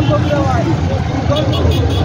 गलत हो गया भाई